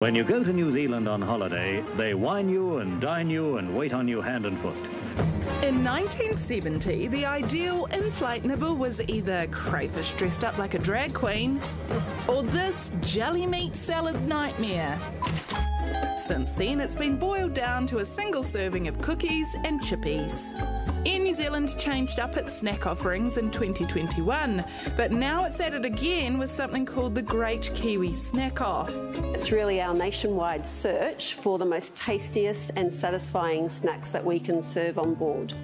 When you go to New Zealand on holiday, they wine you and dine you and wait on you hand and foot. In 1970, the ideal in flight nibble was either crayfish dressed up like a drag queen or this jelly meat salad nightmare. Since then, it's been boiled down to a single serving of cookies and chippies. Air New Zealand changed up its snack offerings in 2021, but now it's at it again with something called the Great Kiwi Snack Off. It's really our nationwide search for the most tastiest and satisfying snacks that we can serve on board.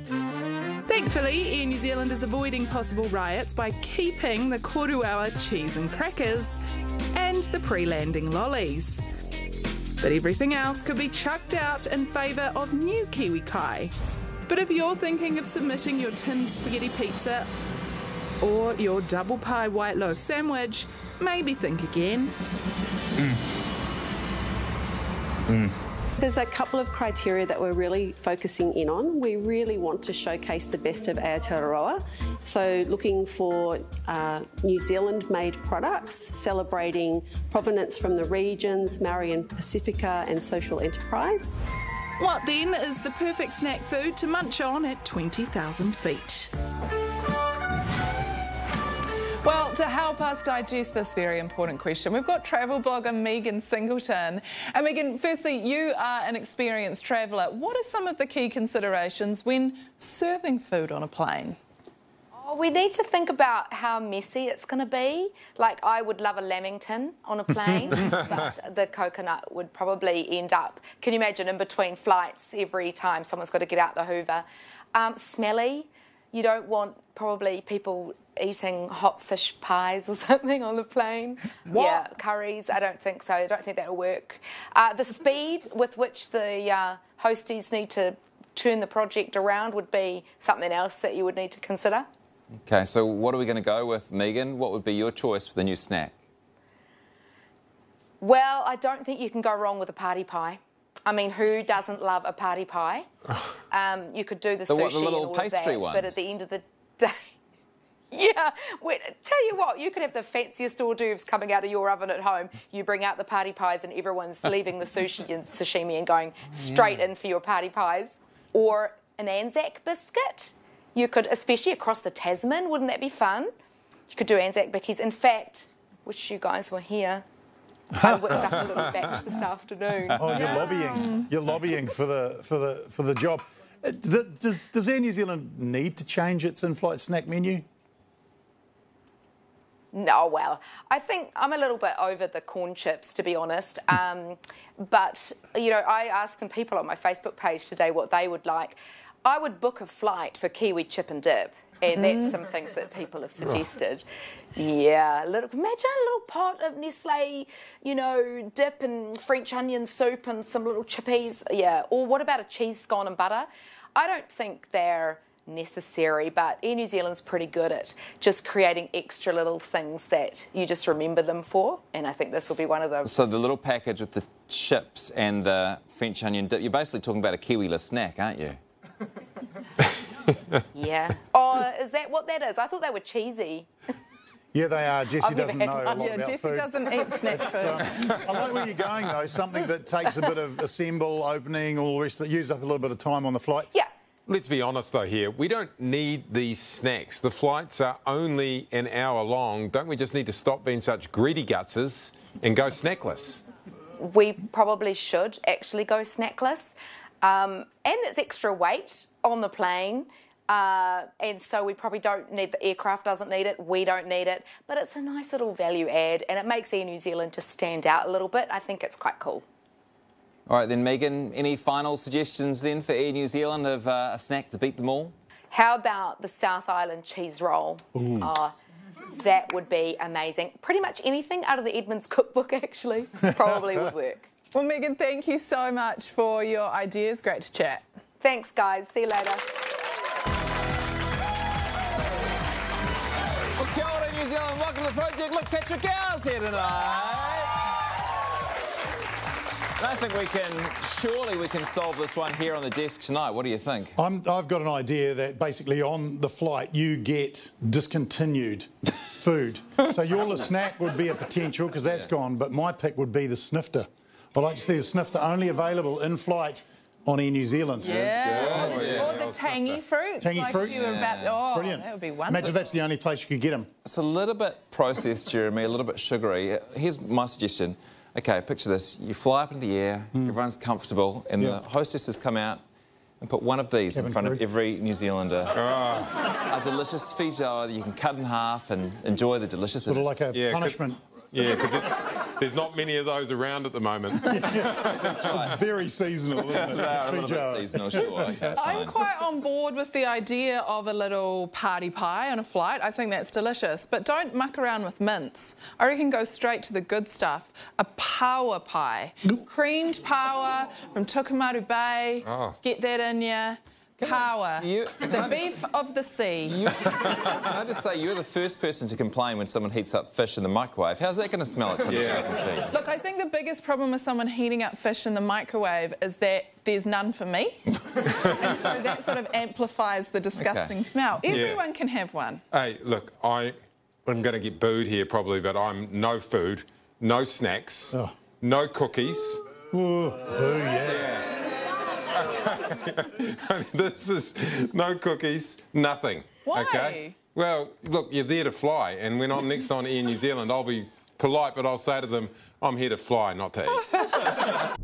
Thankfully, Air New Zealand is avoiding possible riots by keeping the koruawa cheese and crackers and the pre-landing lollies. But everything else could be chucked out in favour of new Kiwi Kai. But if you're thinking of submitting your tin spaghetti pizza or your double pie white loaf sandwich, maybe think again. Mm. Mm. There's a couple of criteria that we're really focusing in on. We really want to showcase the best of Aotearoa. So, looking for uh, New Zealand made products, celebrating provenance from the regions, Maori and Pasifika, and social enterprise. What then is the perfect snack food to munch on at 20,000 feet? Well, to help us digest this very important question, we've got travel blogger Megan Singleton. And Megan, firstly, you are an experienced traveller. What are some of the key considerations when serving food on a plane? We need to think about how messy it's going to be. Like, I would love a lamington on a plane, but the coconut would probably end up. Can you imagine in between flights every time someone's got to get out the Hoover? Um, smelly. You don't want probably people eating hot fish pies or something on the plane. What? Yeah, curries. I don't think so. I don't think that'll work. Uh, the speed with which the uh, hosties need to turn the project around would be something else that you would need to consider. Okay, so what are we going to go with, Megan? What would be your choice for the new snack? Well, I don't think you can go wrong with a party pie. I mean, who doesn't love a party pie? Um, you could do the, the sushi the and all pastry of that, ones. but at the end of the day, yeah. Wait, tell you what, you could have the fanciest hors d'oeuvres coming out of your oven at home. You bring out the party pies, and everyone's leaving the sushi and sashimi and going straight yeah. in for your party pies, or an Anzac biscuit. You could, especially across the Tasman, wouldn't that be fun? You could do Anzac Bickies. In fact, wish you guys were here. I whipped up a little batch this afternoon. Oh, you're yeah. lobbying. You're lobbying for the for the for the job. Uh, does, does Air New Zealand need to change its in-flight snack menu? No, well, I think I'm a little bit over the corn chips, to be honest. Um, but, you know, I asked some people on my Facebook page today what they would like. I would book a flight for Kiwi chip and dip. And mm-hmm. that's some things that people have suggested. Yeah, a little, imagine a little pot of Nestle, you know, dip and French onion soup and some little chippies. Yeah, or what about a cheese scone and butter? I don't think they're necessary, but Air New Zealand's pretty good at just creating extra little things that you just remember them for, and I think this will be one of those. So the little package with the chips and the French onion dip, you're basically talking about a Kiwi-less snack, aren't you? Yeah. Oh, is that what that is? I thought they were cheesy. Yeah, they are. Jessie doesn't know a lot yeah, about Jessie food. doesn't eat snack food. Um, I like where you're going though. Something that takes a bit of assemble, opening, all the rest that use up a little bit of time on the flight. Yeah. Let's be honest though here. We don't need these snacks. The flights are only an hour long. Don't we just need to stop being such greedy gutses and go snackless? We probably should actually go snackless. Um, and it's extra weight on the plane. Uh, and so we probably don't need the aircraft doesn't need it we don't need it but it's a nice little value add and it makes air new zealand just stand out a little bit. I think it's quite cool. All right then megan any final suggestions then for air new zealand of uh, a snack to beat them all? How about the south island cheese roll? Oh, that would be amazing. Pretty much anything out of the edmonds cookbook actually probably would work. Well megan thank you so much for your ideas. Great to chat. Thanks, guys. See you later. New Zealand. Welcome to the project. Look, Patrick Gower's here tonight. I think we can, surely we can solve this one here on the desk tonight. What do you think? i have got an idea that basically on the flight you get discontinued food. so your snack would be a potential because that's yeah. gone, but my pick would be the snifter I'd like to see the snifter only available in flight on Air New Zealand. Yeah. Oh, good. Or the, Yeah. or the tangy fruits. Tangy like fruit? You were about, oh, Brilliant. that would be wonderful. Imagine that's the only place you could get them. It's a little bit processed, Jeremy, a little bit sugary. Here's my suggestion. Okay, picture this. You fly up in the air, hmm. everyone's comfortable, and. Yeah. the hostesses come out and put one of these in Cabin front of every New Zealander. Ah. A delicious feijoa that you can cut in half and enjoy the deliciousness. Sort of like a Yeah, 'cause- punishment. Yeah, because there's not many of those around at the moment. that's Very seasonal, isn't it? They are a little bit seasonal, sure. Okay, I'm quite on board with the idea of a little party pie on a flight. I think that's delicious. But don't muck around with mints. I reckon go straight to the good stuff. A paua pie. Creamed paua from Tokomaru Bay. Oh. Get that in ya. Paua. you- the beef of the sea. Can I just say, you're the first person to complain when someone heats up fish in the microwave. How's that going to smell at 20,000 feet? Look, I think the biggest problem with someone heating up fish in the microwave is that there's none for me. and so that sort of amplifies the disgusting Okay. smell. Everyone can have one. hey, look, I, I'm going to get booed here probably, but I'm no food, no snacks, Oh. no cookies. Ooh, boo, yeah. I mean, this is no cookies, nothing. Why? Okay. Well, look, you're there to fly, and when I'm next on Air New Zealand, I'll be polite, but I'll say to them, "I'm here to fly, not to eat."